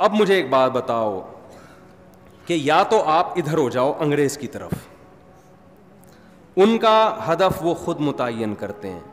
अब मुझे एक बात बताओ कि या तो आप इधर हो जाओ अंग्रेज़ की तरफ़। उनका हदफ वो खुद मुतन करते हैं।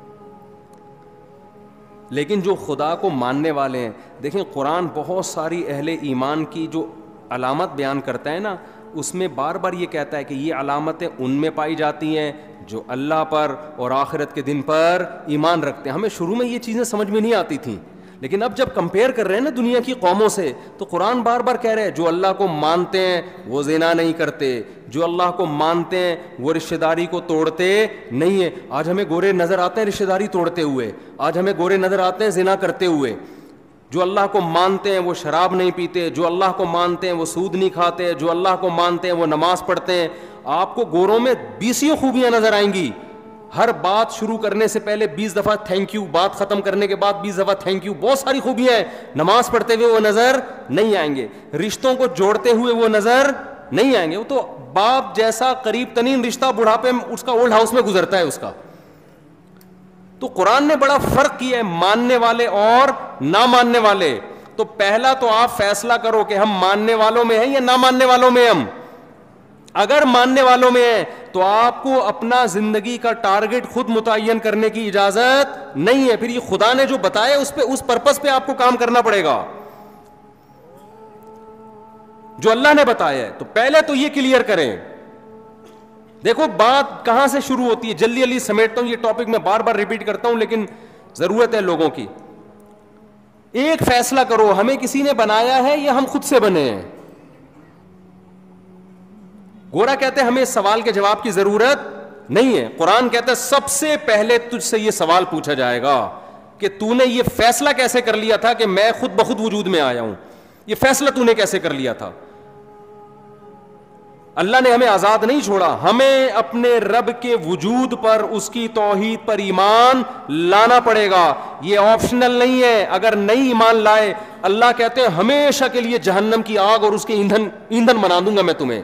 लेकिन जो खुदा को मानने वाले हैं, देखें, कुरान बहुत सारी अहले ईमान की जो अलामत बयान करता है ना, उसमें बार बार ये कहता है कि ये अलामतें उनमें पाई जाती हैं जो अल्लाह पर और आखिरत के दिन पर ईमान रखते हैं। हमें शुरू में ये चीज़ें समझ में नहीं आती थी। लेकिन अब जब कंपेयर कर रहे हैं ना दुनिया की कौमों से तो कुरान बार बार कह रहे हैं, जो अल्लाह को मानते हैं, वो जिना नहीं करते, जो अल्लाह को मानते हैं, वो रिश्तेदारी को तोड़ते नहीं है। आज हमें गोरे नज़र आते हैं रिश्तेदारी तोड़ते हुए, आज हमें गोरे नज़र आते हैं जिना करते हुए। जो अल्लाह को मानते हैं, वो शराब नहीं पीते, जो अल्लाह को मानते हैं, वो सूद नहीं खाते, जो अल्लाह को मानते हैं, वो नमाज़ पढ़ते हैं। आपको गोरों में बीसियों खूबियाँ नज़र आएँगी। हर बात शुरू करने से पहले बीस दफ़ा थैंक यू बात खत्म करने के बाद बीस दफ़ा थैंक यू बहुत सारी खूबियाँ हैं। नमाज़ पढ़ते हुए वो नज़र नहीं आएँगे। रिश्तों को जोड़ते हुए वो नज़र नहीं आएँगे। वो तो बाप जैसा करीब तरीन रिश्ता बुढ़ापे में उसका ओल्ड हाउस में गुजरता है उसका। तो कुरान ने बड़ा फ़र्क किया है मानने वाले और ना मानने वाले। तो पहला तो आप फैसला करो कि हम मानने वालों में हैं या ना मानने वालों में हम? अगर मानने वालों में है तो आपको अपना ज़िंदगी का टारगेट खुद मुतन करने की इजाज़त नहीं है। फिर ये खुदा ने जो बताया, उस पर उस पर्पज पे आपको काम करना पड़ेगा। जो अल्लाह ने बताया है तो पहले तो ये क्लियर करें। देखो, बात कहाँ से शुरू होती है? जल्दी जल्दी समेटता हूँ, ये टॉपिक मैं बार बार रिपीट करता हूँ, लेकिन ज़रूरत है लोगों की। एक फैसला करो, हमें किसी ने बनाया है या हम खुद से बने हैं? गोरा कहते हैं, हमें सवाल के जवाब की ज़रूरत नहीं है। कुरान कहता है, सबसे पहले तुझसे यह सवाल पूछा जाएगा कि तूने यह फैसला कैसे कर लिया था कि मैं खुद बखुद वजूद में आया हूँ? यह फैसला तूने कैसे कर लिया था? अल्लाह ने हमें आज़ाद नहीं छोड़ा। हमें अपने रब के वजूद पर, उसकी तोहीद पर ईमान लाना पड़ेगा। यह ऑप्शनल नहीं है। अगर नहीं ईमान लाए, अल्लाह कहते हैं, हमेशा के लिए जहन्नम की आग और उसके ईंधन ईंधन बना दूँगा मैं तुम्हें।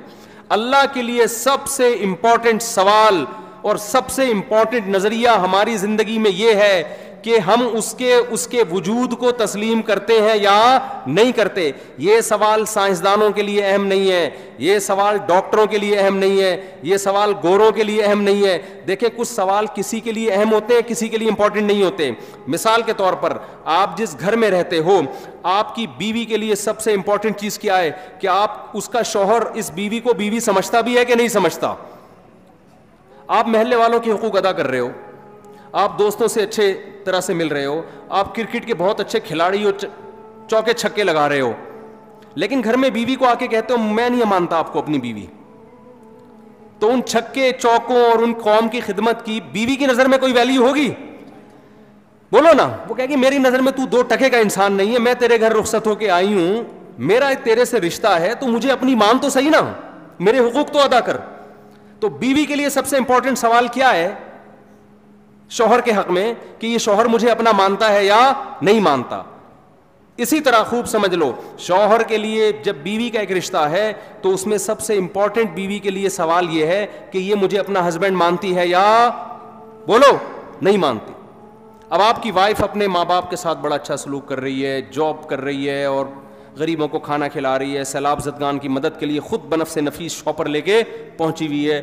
अल्लाह के लिए सबसे इंपॉर्टेंट सवाल और सबसे इंपॉर्टेंट नज़रिया हमारी ज़िंदगी में यह है कि हम उसके उसके वजूद को तस्लीम करते हैं या नहीं करते। ये सवाल साइंसदानों के लिए अहम नहीं है, ये सवाल डॉक्टरों के लिए अहम नहीं है, ये सवाल गोरों के लिए अहम नहीं है। देखिए, कुछ सवाल किसी के लिए अहम होते हैं, किसी के लिए इंपॉर्टेंट नहीं होते। मिसाल के तौर पर, आप जिस घर में रहते हो, आपकी बीवी के लिए सबसे इंपॉर्टेंट चीज़ क्या है? कि आप उसका शोहर इस बीवी को बीवी समझता भी है कि नहीं समझता? आप महल्ले वालों के हकूक अदा कर रहे हो। आप दोस्तों से अच्छे तरह से मिल रहे हो। आप क्रिकेट के बहुत अच्छे खिलाड़ी हो चौके छक्के लगा रहे हो। लेकिन घर में बीवी को आके कहते हो, मैं नहीं मानता आपको अपनी बीवी। तो उन छक्के, चौकों और उन कौम की खिदमत की बीवी की नज़र में कोई वैल्यू होगी? बोलो ना, वो कहेगी, मेरी नज़र में तू दो टके का इंसान नहीं है, मैं तेरे घर रुखसत होके आई हूँ। मेरा तेरे से रिश्ता है तो मुझे अपनी मान तो सही ना। मेरे हुकूक तो अदा कर। तो बीवी के लिए सबसे इंपॉर्टेंट सवाल क्या है? शोहर के हक में कि ये शोहर मुझे अपना मानता है या नहीं मानता। इसी तरह खूब समझ लो, शौहर के लिए जब बीवी का एक रिश्ता है तो उसमें सबसे इंपॉर्टेंट बीवी के लिए सवाल यह है कि ये मुझे अपना हस्बैंड मानती है या बोलो, नहीं मानती। अब आपकी वाइफ अपने माँ बाप के साथ बड़ा अच्छा सलूक कर रही है जॉब कर रही है और गरीबों को खाना खिला रही है सैलाब जदगान की मदद के लिए खुद बनफ से नफीस शॉपर लेके पहुँची हुई है।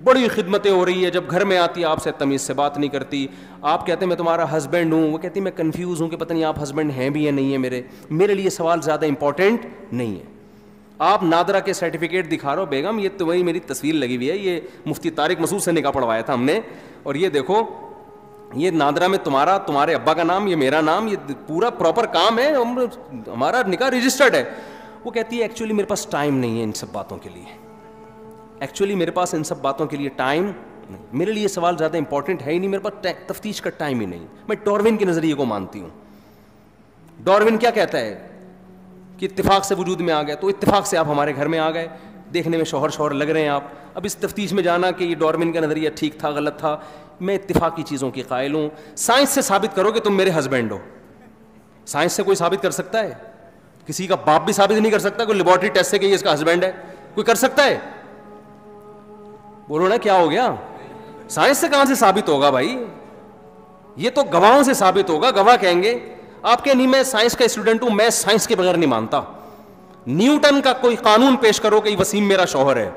बड़ी खिदमतें हो रही है। जब घर में आती है आपसे तमीज़ से बात नहीं करती। आप कहते मैं तुम्हारा हस्बैंड हूँ। वो कहती मैं कन्फ्यूज़ हूँ कि पता नहीं आप हस्बैंड हैं भी या नहीं है मेरे। मेरे लिए सवाल ज़्यादा इंपॉर्टेंट नहीं है। आप नादरा के सर्टिफिकेट दिखा रहे हो, बेगम, ये तो वही मेरी तस्वीर लगी हुई है। ये मुफ्ती तारिक मसूद से निकाह पढ़वाया था हमने। और ये देखो, ये नादरा में तुम्हारा, तुम्हारे अब्बा का नाम, ये मेरा नाम, ये पूरा प्रॉपर काम है। हमारा निकाह रजिस्टर्ड है। वो कहती है एक्चुअली मेरे पास टाइम नहीं है इन सब बातों के लिए। एक्चुअली मेरे पास इन सब बातों के लिए टाइम मेरे लिए सवाल ज़्यादा इंपॉर्टेंट है ही नहीं। मेरे पास तफ्तीश का टाइम ही नहीं। मैं डॉर्विन के नज़रिए को मानती हूँ। डॉर्विन क्या कहता है? कि इत्तेफाक से वजूद में आ गए। तो इत्तेफाक से आप हमारे घर में आ गए। देखने में शोहर शोहर लग रहे हैं आप। अब इस तफ्तीश में जाना कि ये डॉर्विन का नज़रिया ठीक था, गलत था, मैं इत्तेफाकी चीज़ों की कायल हूँ। साइंस से साबित करो कि तुम मेरे हस्बैंड हो। साइंस से कोई साबित कर सकता है? किसी का बाप भी साबित नहीं कर सकता। कोई लेबॉर्ट्री टेस्ट से कि ये इसका हस्बैंड है। कोई कर सकता है? बोलो ना, क्या हो गया? साइंस से कहाँ से साबित होगा भाई? ये तो गवाहों से साबित होगा, गवाह कहेंगे। आपके नहीं, मैं साइंस का स्टूडेंट हूँ, मैं साइंस के बगैर नहीं मानता। न्यूटन का कोई कानून पेश करो कि वसीम मेरा शोहर है।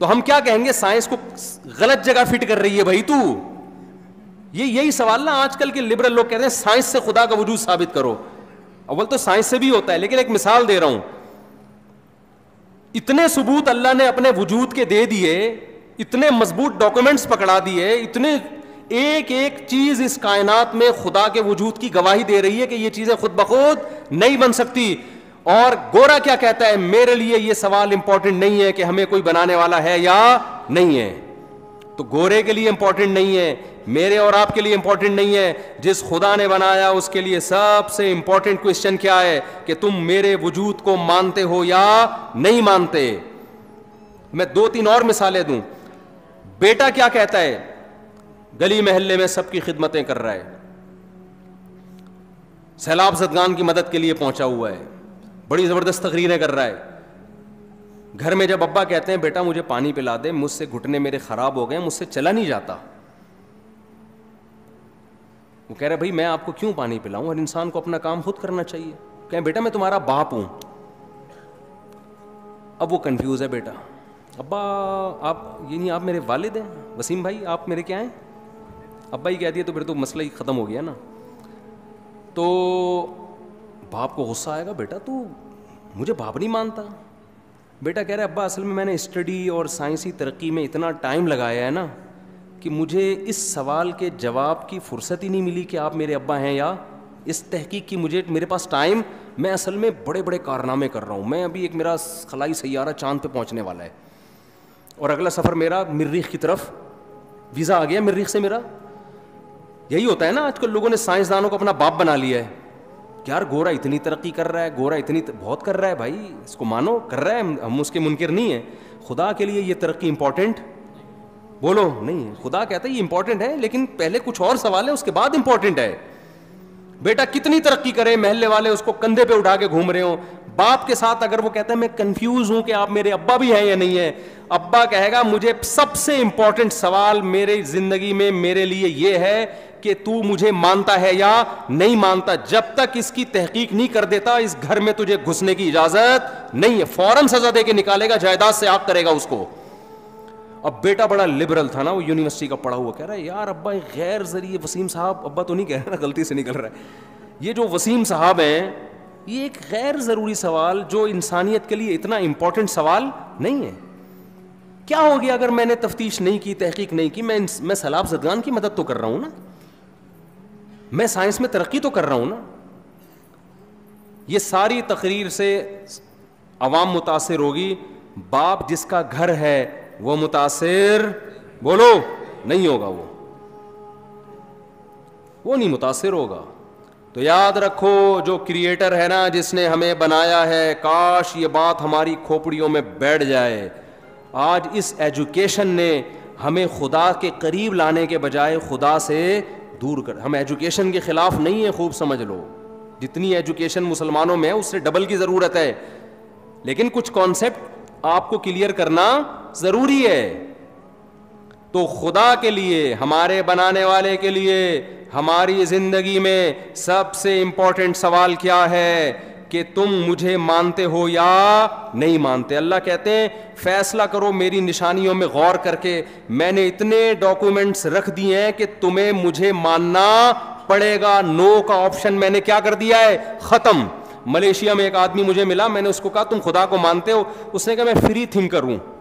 तो हम क्या कहेंगे, साइंस को गलत जगह फिट कर रही है भाई तू। ये यही सवाल ना, आजकल के लिबरल लोग कहते हैं, साइंस से खुदा का वजूद साबित करो। अव्वल तो साइंस से भी होता है, लेकिन एक मिसाल दे रहा हूँ। इतने सबूत अल्लाह ने अपने वजूद के दे दिए, इतने मज़बूत डॉक्यूमेंट्स पकड़ा दिए, इतने एक एक चीज़ इस कायनात में खुदा के वजूद की गवाही दे रही है कि ये चीज़ें खुद बखुद खुद नहीं बन सकती। और गोरा क्या कहता है, मेरे लिए यह सवाल इंपॉर्टेंट नहीं है कि हमें कोई बनाने वाला है या नहीं है। तो गोरे के लिए इंपॉर्टेंट नहीं है, मेरे और आपके लिए इंपॉर्टेंट नहीं है। जिस खुदा ने बनाया, उसके लिए सबसे इंपॉर्टेंट क्वेश्चन क्या है? कि तुम मेरे वजूद को मानते हो या नहीं मानते? मैं दो तीन और मिसालें दूँ। बेटा क्या कहता है? गली महल्ले में सबकी खिदमतें कर रहा है। सैलाब जदगान की मदद के लिए पहुँचा हुआ है। बड़ी ज़बरदस्त तकरीरें कर रहा है। घर में जब अब्बा कहते हैं, बेटा, मुझे पानी पिला दे, मुझसे घुटने मेरे ख़राब हो गए, मुझसे चला नहीं जाता। वो कह रहे भाई, मैं आपको क्यों पानी पिलाऊं? हर इंसान को अपना काम खुद करना चाहिए। कहें बेटा, मैं तुम्हारा बाप हूँ। अब वो कंफ्यूज है, बेटा, अब्बा, आप, ये नहीं, आप मेरे वालिद हैं? वसीम भाई, आप मेरे क्या हैं? अब्बा ही कह दिया तो फिर तो मसला ही ख़त्म हो गया ना। तो बाप को गुस्सा आएगा, बेटा, तू मुझे बाप नहीं मानता। बेटा कह रहा है, अब्बा, असल में मैंने स्टडी और साइंसी तरक्की में इतना टाइम लगाया है ना कि मुझे इस सवाल के जवाब की फुर्सत ही नहीं मिली कि आप मेरे अब्बा हैं या इस तहकीक की मुझे, मेरे पास टाइम, मैं असल में बड़े बड़े कारनामे कर रहा हूँ। मैं अभी एक मेरा खलाई सैारा चाँद पे पहुँचने वाला है। और अगला सफ़र मेरा मरीख की तरफ़, वीज़ा आ गया मरीख से मेरा। यही होता है ना, आजकल लोगों ने साइंसदानों को अपना बाप बना लिया है। यार, गोरा इतनी तरक्की कर रहा है, गोरा इतनी तर... बहुत कर रहा है भाई, इसको मानो, कर रहा है, हम उसके मुनकर नहीं है। खुदा के लिए ये तरक्की इंपॉर्टेंट बोलो, नहीं है खुदा कहता है ये इंपॉर्टेंट है, लेकिन पहले कुछ और सवाल है, उसके बाद इंपॉर्टेंट है। बेटा, कितनी तरक्की करे महल्ले वाले उसको कंधे पे उठा के घूम रहे हो? बाप के साथ अगर वो कहता है, मैं कंफ्यूज हूँ कि आप मेरे अब्बा भी हैं या नहीं है। अब्बा कहेगा, मुझे सबसे इंपॉर्टेंट सवाल मेरे ज़िंदगी में, मेरे लिए ये है कि तू मुझे मानता है या नहीं मानता? जब तक इसकी तहकीक नहीं कर देता, इस घर में तुझे घुसने की इजाज़त नहीं है। फ़ौरन सजा दे के निकालेगा, जायदाद से आग करेगा उसको। अब बेटा बड़ा लिबरल था ना, वो यूनिवर्सिटी का पढ़ा हुआ, कह रहा है, यार अब्बा गैर ज़रिए वसीम साहब, अब्बा तो नहीं कह रहा, गलती से निकल रहा है। ये जो वसीम साहब हैं, ये एक गैर ज़रूरी सवाल जो इंसानियत के लिए इतना इंपॉर्टेंट सवाल नहीं है। क्या हो गया अगर मैंने तफ्तीश नहीं की, तहकीक नहीं की? मैं मैं सलाब जदगान की मदद तो कर रहा हूँ ना। मैं साइंस में तरक्की तो कर रहा हूँ ना। ये सारी तकरीर से अवाम मुतासर होगी, बाप जिसका घर है, वो मुतासर, बोलो, नहीं होगा वो। वो नहीं मुतासर होगा। तो याद रखो, जो क्रिएटर है ना, जिसने हमें बनाया है, काश ये बात हमारी खोपड़ियों में बैठ जाए। आज इस एजुकेशन ने हमें खुदा के करीब लाने के बजाय खुदा से दूर कर। हम एजुकेशन के खिलाफ नहीं है, खूब समझ लो। जितनी एजुकेशन मुसलमानों में है, उससे डबल की ज़रूरत है। लेकिन कुछ कॉन्सेप्ट आपको क्लियर करना ज़रूरी है। तो खुदा के लिए, हमारे बनाने वाले के लिए, हमारी ज़िंदगी में सबसे इंपॉर्टेंट सवाल क्या है? कि तुम मुझे मानते हो या नहीं मानते। अल्लाह कहते हैं, फैसला करो मेरी निशानियों में गौर करके। मैंने इतने डॉक्यूमेंट्स रख दिए हैं कि तुम्हें मुझे मानना पड़ेगा। नो का ऑप्शन मैंने क्या कर दिया है? खत्म। मलेशिया में एक आदमी मुझे मिला, मैंने उसको कहा, तुम खुदा को मानते हो? उसने कहा, मैं फ्री थिंकर हूँ।